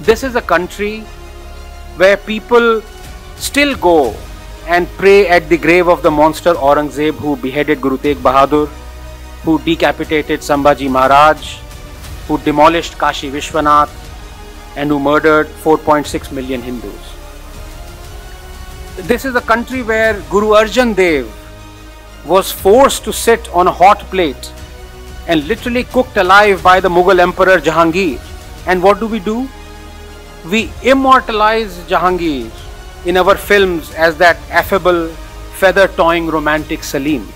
This is a country where people still go and pray at the grave of the monster Aurangzeb who beheaded Guru Tegh Bahadur, who decapitated Sambhaji Maharaj, who demolished Kashi Vishwanath, and who murdered 4.6 million Hindus. This is a country where Guru Arjan Dev was forced to sit on a hot plate and literally cooked alive by the Mughal Emperor Jahangir. And what do we do? We immortalize Jahangir in our films as that affable, feather toying romantic Salim.